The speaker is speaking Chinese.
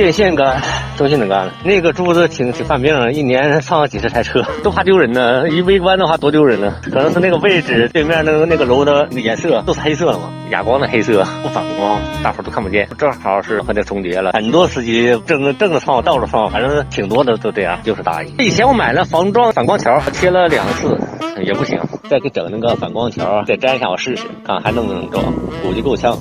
电线杆都挺能干的那个柱子挺挺犯病一年上了几十台车。都怕丢人呢 一微观的话多丢人呢。可能是那个位置对面那个那个楼的颜色都是黑色的嘛。哑光的黑色不反光大伙都看不见正好是和那重叠了。很多司机正正着放倒着放反正挺多的都这样就是大意以前我买了防撞反光条贴了两次也不行。再给整那个反光条再粘一下我试试看还能不能装？估计够呛。